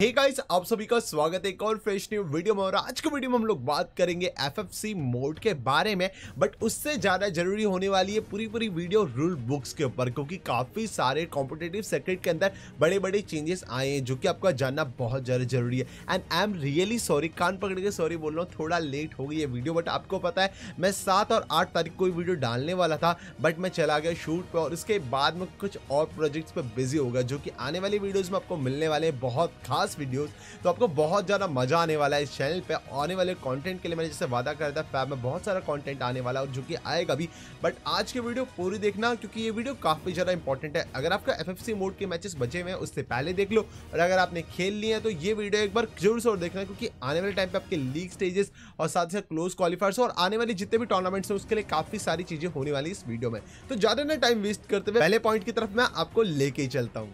हे hey guys आप सभी का स्वागत है एक और फ्रेश न्यू वीडियो में, और आज के वीडियो में हम लोग बात करेंगे एफएफसी मोड के बारे में बट उससे ज़्यादा ज़रूरी होने वाली है पूरी पूरी वीडियो रूल बुक्स के ऊपर, क्योंकि काफ़ी सारे कॉम्पिटेटिव सेक्रेट के अंदर बड़े बड़े चेंजेस आए हैं, जो कि आपका जानना बहुत ज़्यादा ज़रूरी है। And I am really sorry कान पकड़ के सॉरी बोल रहा हूँ, थोड़ा लेट हो गई है वीडियो बट आपको पता है, मैं सात और आठ तारीख को वीडियो डालने वाला था बट मैं चला गया शूट पर और उसके बाद में कुछ और प्रोजेक्ट्स पर बिज़ी हो गया, जो कि आने वाली वीडियोज़ में आपको मिलने वाले बहुत खास वीडियोज़ तो आपको बहुत ज़्यादा मज़ा आने वाला है इस चैनल पे। आने वाले कंटेंट के लिए मैंने जैसे वादा करा था फैब में बहुत सारा कंटेंट आने वाला है जो कि आएगा भी। बट आज की वीडियो पूरी देखना, क्योंकि ये वीडियो काफ़ी ज़्यादा इंपॉर्टेंट है। अगर आपका एफएफसी मोड के मैचेस बचे हुए हैं, उससे पहले देख लो। और अगर आपने खेल लिए हैं तो ये वीडियो एक बार ज़रूर से और देखना, क्योंकि आने वाले टाइम पे आपके लीग स्टेजेस और साथ ही साथ क्लोज क्वालिफायर्स और आने वाले जितने भी टूर्नामेंट्स हैं, उसके लिए काफ़ी सारी चीज़ें होने वाली इस वीडियो में। तो ज़्यादा ना टाइम वेस्ट करते हुए पहले पॉइंट की तरफ़ मैं आपको लेके चलता हूँ।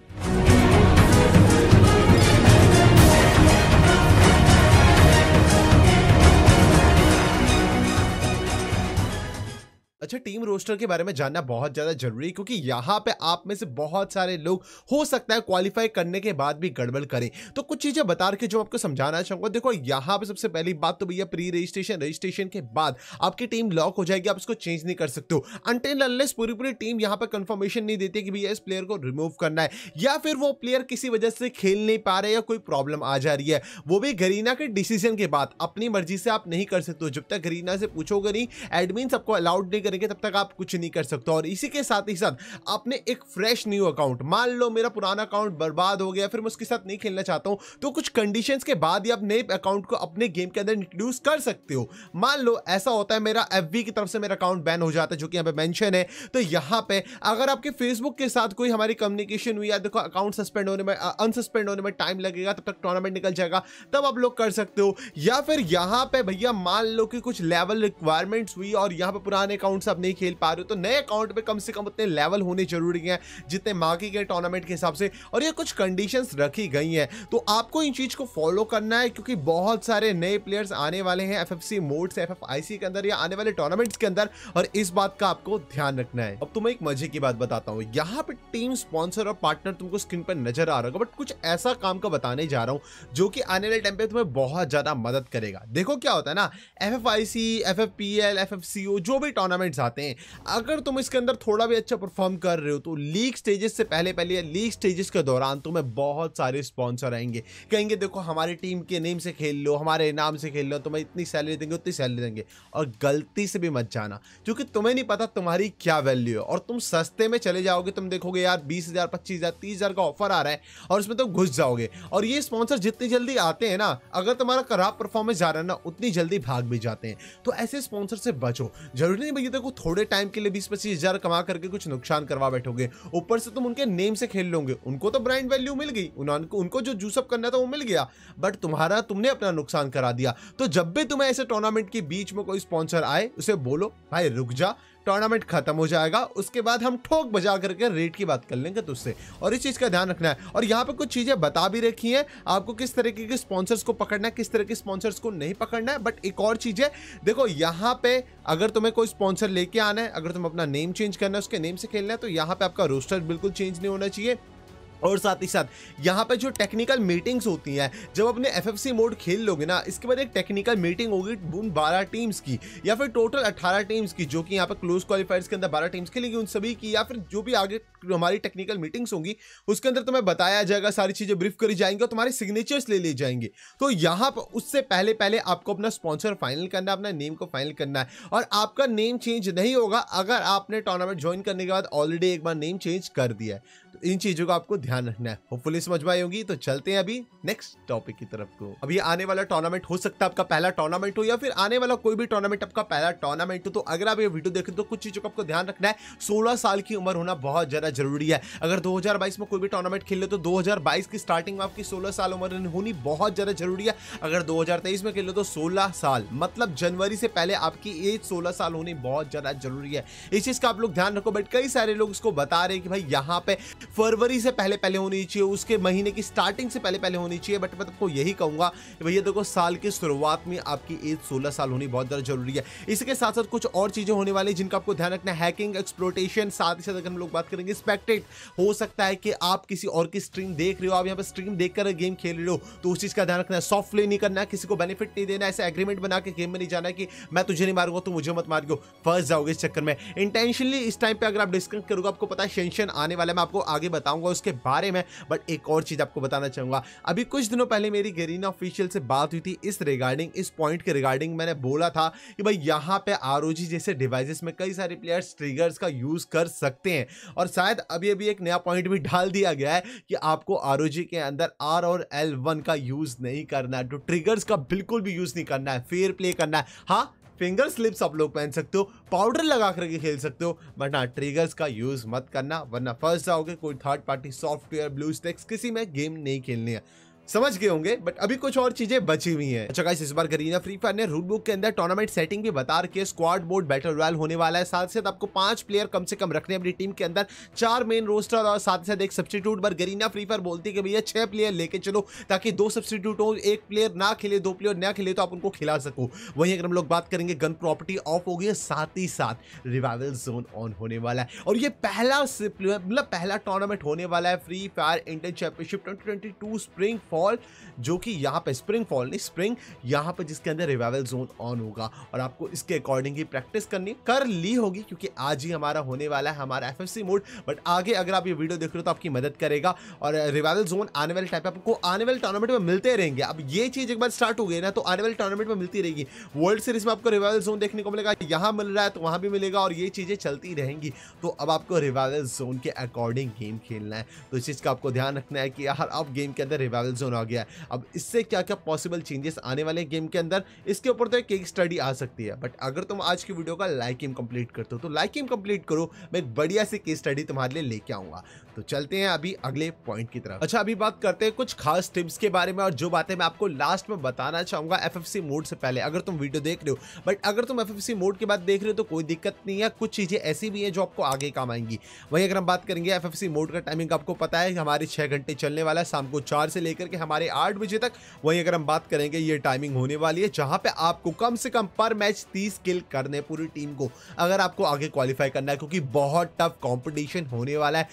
अच्छा टीम रोस्टर के बारे में जानना बहुत ज़्यादा ज़रूरी है, क्योंकि यहाँ पे आप में से बहुत सारे लोग हो सकता है क्वालिफाई करने के बाद भी गड़बड़ करें। तो कुछ चीज़ें बता रखे जो आपको समझाना चाहूँगा, देखो, यहाँ पे सबसे पहली बात तो भैया प्री रजिस्ट्रेशन रजिस्ट्रेशन के बाद आपकी टीम लॉक हो जाएगी, आप उसको चेंज नहीं कर सकते हो। अनटेन पूरी पूरी टीम यहाँ पर कंफर्मेशन नहीं देती कि भैया इस प्लेयर को रिमूव करना है, या फिर वो प्लेयर किसी वजह से खेल नहीं पा रहे या कोई प्रॉब्लम आ जा रही है। वो भी गरीना के डिसीज़न के बाद, अपनी मर्ज़ी से आप नहीं कर सकते हो। जब तक गरीना से पूछोगे नहीं एडमिन सबको अलाउड नहीं करेंगे। तब तक आप कुछ नहीं कर सकते। और इसी के साथ ही साथ, आपने एक फ्रेश न्यू अकाउंट मान लो मेरा पुराना अकाउंट बर्बाद हो गया, फिर मैं उसके साथ नहीं खेलना चाहता हूँ तो कुछ कंडीशंस के बाद ही आप नए अकाउंट को अपने गेम के अंदर इंट्रोड्यूस कर सकते हो। मान लो ऐसा होता है, मेरा एफ़ की तरफ़ से मेरा अकाउंट बैन हो जाता है, जो कि यहाँ पे मैंशन है तो यहाँ पे अगर आपके फेसबुक के साथ कोई हमारी कम्युनिकेशन हुई, या देखो अकाउंट सस्पेंड होने में अनसस्पेंड होने में टाइम लगेगा, तब तक टूर्नामेंट निकल जाएगा, तब आप लोग कर सकते हो। या फिर यहाँ पे भैया मान लो कि कुछ लेवल रिक्वायरमेंट्स हुई, और यहाँ पे पुराने अकाउंट आप नहीं खेल पा रहे हो तो नए अकाउंट पे कम से कम उतने लेवल होने ज़रूरी हैं, जितने मांगे गए टूर्नामेंट के हिसाब से। और ये कुछ कंडीशंस रखी गई हैं। तो आपको इन चीज़ को फॉलो करना है, क्योंकि बहुत सारे नए प्लेयर्स आने वाले हैं एफ़ मोड से एफ़ के अंदर या आने वाले टूर्नामेंट्स के अंदर। और इस बात का आपको ध्यान रखना है। अब तुम्हें एक मज़े की बात बताता हूँ। यहाँ पे टीम स्पॉन्सर और पार्टनर तुमको स्क्रीन पर नज़र आ रहा होगा बट कुछ ऐसा काम का बताने जा रहा हूँ, जो कि आने वाले टाइम पे तुम्हें बहुत ज़्यादा मदद करेगा। देखो क्या होता है ना F F I C F F P L F F C O जो भी टूर्नामेंट्स आते हैं। अगर तुम इसके अंदर थोड़ा भी अच्छा परफॉर्म कर रहे हो तो लीग स्टेजेस से पहले पहले या लीग स्टेजेस के दौरान तुम्हें बहुत सारे स्पॉन्सर आएँगे। कहेंगे, देखो, हमारी टीम के नेम से खेल लो, हमारे नाम से खेल लो तुम्हें इतनी सैलरी देंगे, उतनी सैलरी देंगे। और गलती से भी मत जाना, क्योंकि तुम्हें नहीं पता तुम्हारी क्या वैल्यू है। और तुम सस्ते में चले जाओगे, तुम देखोगे, यार, बीस हज़ार, पच्चीस हज़ार, तीस हज़ार का ऑफ़र आ रहा है और उसमें तुम घुस जाओगे। और ये स्पॉन्सर जितनी जल्दी आते हैं ना, अगर तुम्हारा खराब परफॉर्मेंस जा रहा है ना, उतनी जल्दी भाग भी जाते हैं। तो ऐसे स्पॉन्सर से बचो। ज़रूरी नहीं भैया, देखो थोड़े टाइम के लिए बीस पच्चीस हज़ार कमा करके कुछ नुकसान करवा बैठोगे। ऊपर से तुम उनके नेम से खेल लोगे। उनको तो ब्रांड वैल्यू मिल गई। उनको उनको जो जूसअप करना था वो मिल गया। बट तुम्हारा तुमने अपना नुकसान करा दिया। तो जब भी तुम्हें ऐसे टूर्नामेंट के बीच में कोई स्पॉन्सर आए, उसे बोलो, भाई, रुक जा। टूर्नामेंट खत्म हो जाएगा, उसके बाद हम ठोक बजा करके रेट की बात कर लेंगे तुझसे। और इस चीज़ का ध्यान रखना है। और यहाँ पे कुछ चीज़ें बता भी रखी हैं, आपको किस तरीके के स्पॉन्सर्स को पकड़ना है, किस तरह के स्पॉन्सर्स को नहीं पकड़ना है बट एक और चीज़ है, देखो यहाँ पे अगर तुम्हें कोई स्पॉन्सर लेके आना है, अगर तुम अपना नेम चेंज करना है, उसके नेम से खेलना है तो यहाँ पे आपका रोस्टर बिल्कुल चेंज नहीं होना चाहिए। और साथ ही साथ यहाँ पे जो टेक्निकल मीटिंग्स होती हैं, जब अपने एफएफसी मोड खेल लोगे ना, इसके बाद एक टेक्निकल मीटिंग होगी उन बारह टीम्स की, या फिर टोटल अट्ठारह टीम्स की, जो कि यहाँ पे क्लोज क्वालिफायर्स के अंदर बारह टीम्स खेलेंगी उन सभी की, या फिर जो भी आगे हमारी टेक्निकल मीटिंग्स होंगी, उसके अंदर तुम्हें बताया जाएगा, सारी चीज़ें ब्रीफ करी जाएँगी और तुम्हारे सिग्नेचर्स ले लिए जाएँगे। तो यहाँ पर उससे पहले पहले आपको अपना स्पॉन्सर फाइनल करना है, अपना नेम को फाइनल करना है। और आपका नेम चेंज नहीं होगा, अगर आपने टूर्नामेंट ज्वाइन करने के बाद ऑलरेडी एक बार नेम चेंज कर दिया है। इन चीज़ों का आपको ध्यान रखना है। होपफुली समझ में आई होगी। तो चलते हैं अभी नेक्स्ट टॉपिक की तरफ़ को। अभी आने वाला टूर्नामेंट हो सकता है आपका पहला टूर्नामेंट हो या फिर आने वाला कोई भी टूर्नामेंट आपका पहला टूर्नामेंट हो। तो अगर आप ये वीडियो देखें तो कुछ चीज़ों का आपको ध्यान रखना है। सोलह साल की उम्र होना बहुत ज़्यादा ज़रूरी है। अगर दो हज़ार बाईस में कोई भी टूर्नामेंट खेल तो दो हज़ार बाईस की स्टार्टिंग में आपकी सोलह साल उम्र होनी बहुत ज़्यादा ज़रूरी है। अगर दो हज़ार तेईस में खेल तो सोलह साल मतलब जनवरी से पहले आपकी एज सोलह साल होनी बहुत ज़्यादा ज़रूरी है। इस चीज़ का आप लोग ध्यान रखो बट कई सारे लोग उसको बता रहे हैं कि भाई यहाँ पे फरवरी से पहले पहले होनी चाहिए, उसके महीने की स्टार्टिंग से पहले पहले होनी चाहिए बट मैं आपको यही कहूँगा, भैया देखो, साल की शुरुआत में आपकी एज सोलह साल होनी बहुत ज़्यादा ज़रूरी है। इसके साथ साथ कुछ और चीज़ें होने वाली जिनका आपको ध्यान रखना हैकिंग एक्सप्लोटेशन साथ ही साथ अगर हम लोग बात करेंगे स्पेक्टेड हो सकता है कि आप किसी और की स्ट्रीम देख रहे हो, आप यहाँ पर स्ट्रीम देखकर गेम खेल रहे हो तो उस चीज़ का ध्यान रखना है सॉफ्ट प्ले नहीं करना किसी को बेनिफिट नहीं देना ऐसे एग्रीमेंट बना के गेम में नहीं जाना कि मैं तुझे नहीं मारूँगा तो मुझे मत मार फ़र्स्ट जाओगे इस चक्कर में। इंटेंशनली इस टाइम पे अगर आप डिस्कस करोगे, आपको पता है आने वाला है, मैं आपको आगे बताऊँगा उसके बारे में बट एक और चीज़ आपको बताना चाहूँगा। अभी कुछ दिनों पहले मेरी गेरीना ऑफिशियल से बात हुई थी इस रिगार्डिंग इस पॉइंट के रिगार्डिंग मैंने बोला था कि भाई यहाँ पे आर जैसे डिवाइसेस में कई सारे प्लेयर्स ट्रिगर्स का यूज़ कर सकते हैं। और शायद अभी अभी एक नया पॉइंट भी डाल दिया गया है कि आपको आर के अंदर आर और एल का यूज़ नहीं करना है। तो ट्रिगर्स का बिल्कुल भी यूज़ नहीं करना है। फेयर प्ले करना है। हाँ फिंगर स्लिप्स आप लोग पहन सकते हो, पाउडर लगा करके खेल सकते हो, बट हाँ ट्रिगर्स का यूज़ मत करना, वरना फ़र्स्ट जाओगे, कोई third party software BlueStacks किसी में गेम नहीं खेलनी है। समझ गए होंगे बट अभी कुछ और चीज़ें बची हुई हैं। अच्छा इस बार करीना फ्री फायर ने रूल बुक के अंदर टूर्नामेंट सेटिंग भी बता रखी है। स्क्वाड बोर्ड बैटल रॉयल होने वाला है। साथ साथ आपको पाँच प्लेयर कम से कम रखने अपनी टीम के अंदर। चार मेन रोस्टर और साथ साथ एक सब्सटीट्यूट पर गरीना फ्री फायर बोलती है कि भैया, छह प्लेयर लेके चलो, ताकि दो सब्सटीट्यूट हो, एक प्लेयर ना खेले, दो प्लेयर ना खेले तो आप उनको खिला सको। वहीं अगर हम लोग बात करेंगे गन प्रॉपर्टी ऑफ़ हो गई साथ ही साथ रिवाइवल जोन ऑन होने वाला है। और ये पहला मतलब पहला टूर्नामेंट होने वाला है Free Fire Indian championship twenty spring fall जो कि यहाँ पे स्प्रिंग फॉल नहीं स्प्रिंग यहाँ पे जिसके अंदर रिवाइवल जोन ऑन होगा। और आपको इसके अकॉर्डिंग ही प्रैक्टिस करनी, कर ली होगी, क्योंकि आज ही हमारा होने वाला है, हमारा एफ़ मोड बट आगे अगर आप ये वीडियो देख रहे हो तो आपकी मदद करेगा। और रिवाइवल जोन आने वाले टाइप आपको आने वाले टूर्नामेंट में मिलते रहेंगे। अब ये चीज़ एक बार स्टार्ट हो गई ना तो आने वाले टूर्नामेंट में मिलती रहेगी। वर्ल्ड सीरीज़ में आपको रिवाइवल जोन देखने को मिलेगा, यहाँ मिल रहा है तो वहाँ भी मिलेगा, और ये चीज़ें चलती रहेंगी। तो अब आपको रिवाइवल जोन के अकॉर्डिंग गेम खेलना है। तो इस चीज़ का आपको ध्यान रखना है कि यार, अब गेम के अंदर रिवाइवल जोन आ गया है। अब इससे क्या क्या पॉसिबल चेंजेस आने वाले गेम के अंदर, इसके ऊपर तो एक स्टडी आ सकती है। बट अगर तुम आज की वीडियो का लाइक एम कंप्लीट करते हो तो लाइक एम कंप्लीट करो। मैं एक बढ़िया सी केस स्टडी तुम्हारे लिए लेके आऊँगा। तो चलते हैं अभी अगले पॉइंट की तरफ़। अच्छा अभी बात करते हैं कुछ खास टिप्स के बारे में और जो बातें मैं आपको लास्ट में बताना चाहूँगा एफएफसी मोड से पहले, अगर तुम वीडियो देख रहे हो। बट अगर तुम एफएफसी मोड के बाद देख रहे हो तो कोई दिक्कत नहीं है, कुछ चीज़ें ऐसी भी है जो आपको आगे काम आएँगी। वहीं अगर हम बात करेंगे एफएफसी मोड का टाइमिंग आपको पता है हमारे छह घंटे चलने वाला है, शाम को चार से लेकर के हमारे आठ बजे तक। वहीं अगर हम बात करेंगे ये टाइमिंग होने वाली है, जहाँ पर आपको कम से कम पर मैच तीस किल करने पूरी टीम को, अगर आपको आगे क्वालिफाई करना है, क्योंकि बहुत टफ कॉम्पिटिशन होने वाला है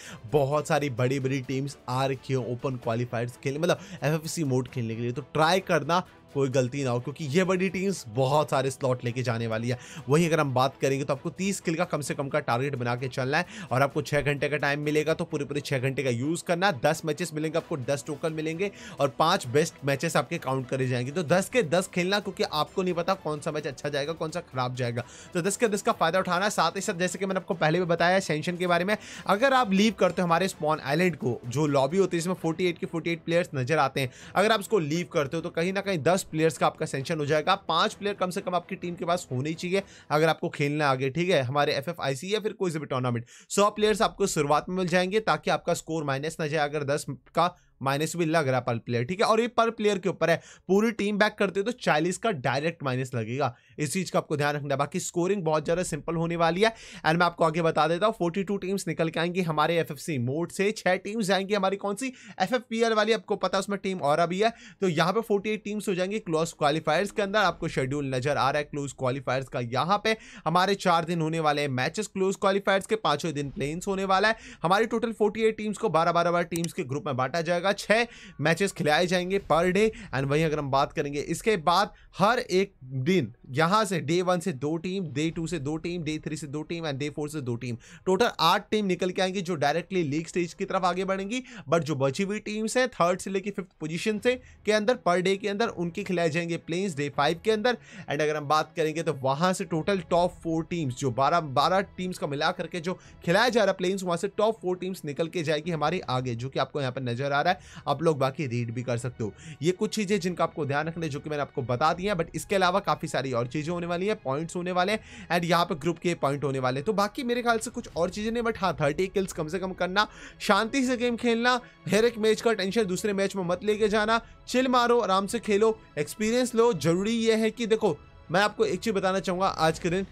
बहुत सारी बड़ी बड़ी टीम्स आ रखी है ओपन क्वालिफायर्स खेलने मतलब एफएफसी मोड खेलने के लिए। तो ट्राई करना कोई गलती ना हो, क्योंकि ये बड़ी टीम्स बहुत सारे स्लॉट लेके जाने वाली है। वही अगर हम बात करेंगे तो आपको तीस किल का कम से कम का टारगेट बना के चलना है, और आपको छः घंटे का टाइम मिलेगा तो पूरे पूरे छः घंटे का यूज़ करना दस मैचेस मिलेंगे, आपको दस टोकन मिलेंगे, और पाँच बेस्ट मैचेस आपके काउंट करे जाएँगे। तो दस के दस खेलना, क्योंकि आपको नहीं पता कौन सा मैच अच्छा जाएगा, कौन सा खराब जाएगा। तो दस के दस का फ़ायदा उठाना साथ ही साथ, जैसे कि मैंने आपको पहले भी बताया सेंशन के बारे में, अगर आप लीव करते हो हमारे स्पॉन आइलैंड को, जो लॉबी होती है इसमें फोर्टी के फोर्टी प्लेयर्स नज़र आते हैं, अगर आप उसको लीव करते हो तो कहीं ना कहीं दस प्लेयर्स का आपका सेंशन हो जाएगा। पाँच प्लेयर कम से कम आपकी टीम के पास होने चाहिए, अगर आपको खेलना आगे, ठीक है? हमारे एफ़ एफ़ आई सी या फिर कोई से भी टूर्नामेंट सौ प्लेयर्स आपको शुरुआत में मिल जाएँगे ताकि आपका स्कोर माइनस ना जाए। अगर दस का माइनस भी लग रहा है पर प्लेयर ठीक है? और ये पर प्लेयर के ऊपर है। पूरी टीम बैक करते तो चालीस का डायरेक्ट माइनस लगेगा। इस चीज़ का आपको ध्यान रखना है। बाकी स्कोरिंग बहुत ज़्यादा सिंपल होने वाली है। एंड मैं आपको आगे बता देता हूँ फोर्टी टीम्स निकल के आएँगी हमारे एफएफसी मोड से। छह टीम्स जाएँगी हमारी कौन सी? एफ़ वाली, आपको पता उसमें टीम और अभी है। तो यहाँ पे फोर्टी टीम्स हो जाएँगी क्लोज क्वालिफायर्स के अंदर। आपको शेड्यूल नज़र आ रहा है क्लोज क्वालिफायर्स का यहाँ पे। हमारे चार दिन होने वाले हैं मैचेस क्लोज क्वालिफायर्स के। पाँचों दिन प्लेन्स होने वाला है। हमारी टोटल फोर्टी टीम्स को बारह बारह बार टीम्स के ग्रुप में बांटा जाएगा। छह मैचेस खिलाए जाएँगे पर डे एंड वहीं अगर हम बात करेंगे, इसके बाद हर एक दिन यहाँ से डे वन से दो टीम डे टू से दो टीम डे थ्री से दो टीम एंड डे फोर से दो टीम टोटल आठ टीम निकल के आएँगी जो डायरेक्टली लीग स्टेज की तरफ़ आगे बढ़ेंगी। बट जो बची हुई टीम्स है थर्ड से लेकर फिफ्थ पोजीशन से के अंदर पर डे के अंदर उनके खिलाए जाएँगे प्लेन्स डे फाइव के अंदर। एंड अगर हम बात करेंगे तो वहाँ से टोटल टॉप फोर टीम्स जो बारह बारह टीम्स का मिला करके जो खिलाया जा रहा है प्लेन्स वहाँ से टॉप फोर टीम्स निकल के जाएगी हमारी आगे, जो कि आपको यहाँ पर नज़र आ रहा है। आप लोग बाकी रीड भी कर सकते हो। ये कुछ चीज़ें जिनका आपको ध्यान रखना है, जो कि मैंने आपको बता दिया बट इसके अलावा काफ़ी सारी और चीज़ें होने वाली है पॉइंट्स होने वाले हैं एंड यहाँ पे ग्रुप के पॉइंट होने वाले तो बाकी मेरे ख्याल से कुछ और चीज़ें नहीं बट हाँ थर्टी किल्स कम से कम करना, शांति से गेम खेलना हर एक मैच का टेंशन दूसरे मैच में मत लेके जाना चिल मारो, आराम से खेलो एक्सपीरियंस लो। ज़रूरी ये है कि देखो, मैं आपको एक चीज़ बताना चाहूँगा, आज के दिन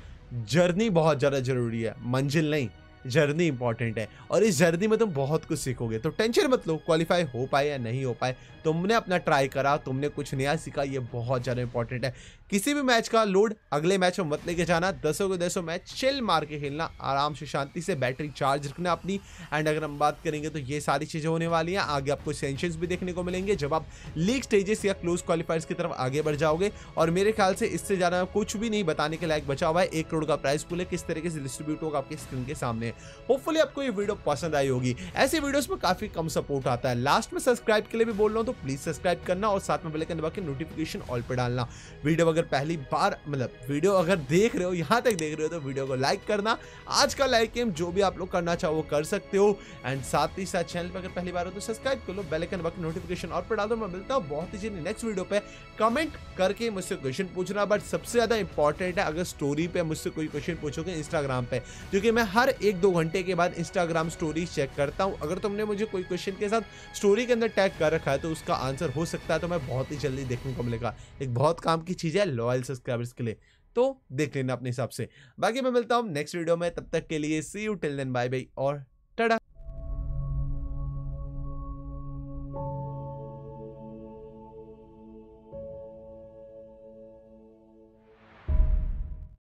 जर्नी बहुत ज़्यादा ज़रूरी है, मंजिल नहीं। जर्नी इंपॉर्टेंट है। और इस जर्नी में तुम बहुत कुछ सीखोगे। तो टेंशन मत लो क्वालिफाई हो पाए या नहीं हो पाए, तुमने अपना ट्राई करा, तुमने कुछ नया सीखा, ये बहुत ज़्यादा इंपॉर्टेंट है। किसी भी मैच का लोड, अगले मैच में मत लेके जाना। दसों के दसों मैच चिल मार के खेलना, आराम से शांति से बैटरी चार्ज रखना अपनी। एंड अगर हम बात करेंगे तो ये सारी चीज़ें होने वाली हैं। आगे आपको सेंशन भी देखने को मिलेंगे। जब आप लीग स्टेजेस या क्लोज क्वालिफायर्स की तरफ़ आगे बढ़ जाओगे, और मेरे ख्याल से इससे ज़्यादा कुछ भी नहीं बताने के लायक बचा हुआ है। एक करोड़ का प्राइस पुल है। किस तरीके से डिस्ट्रीब्यूट होगा आपके स्क्रीन के सामने। होपफुली आपको ये वीडियो पसंद आई होगी। ऐसे वीडियोस में काफ़ी कम सपोर्ट आता है। लास्ट में सब्सक्राइब के लिए भी बोल रहा हूँ तो प्लीज़ सब्सक्राइब करना और साथ में बेल दबा के नोटिफिकेशन ऑल पर डालना। वीडियो अगर पहली बार मतलब वीडियो अगर देख रहे हो, यहाँ तक देख रहे हो तो वीडियो को लाइक करना। आज का लाइक गेम जो भी आप लोग करना चाहो वो कर सकते हो। एंड साथ ही साथ चैनल पर अगर पहली बार हो तो सब्सक्राइब कर लो बेलाइकन दबा के नोटिफिकेशन और पर डाल दो। मैं मिलता हूँ बहुत ही जल्दी नेक्स्ट वीडियो पे। कमेंट करके मुझसे क्वेश्चन पूछना बट सबसे ज़्यादा इंपॉर्टेंट है अगर स्टोरी पे मुझसे कोई क्वेश्चन पूछोगे इंस्टाग्राम पे। क्योंकि मैं हर एक दो घंटे के बाद इंस्टाग्राम स्टोरी चेक करता हूँ। अगर तुमने मुझे कोई क्वेश्चन के साथ स्टोरी के अंदर टैग कर रखा है तो उसका आंसर हो सकता है तो मैं बहुत ही जल्दी देखने को मिलेगा। एक बहुत काम की चीज़ है लॉयल सब्सक्राइबर्स के लिए। तो देख लेना अपने हिसाब से। बाकी मैं मिलता हूँ नेक्स्ट वीडियो में, तब तक के लिए see you till then bye bye और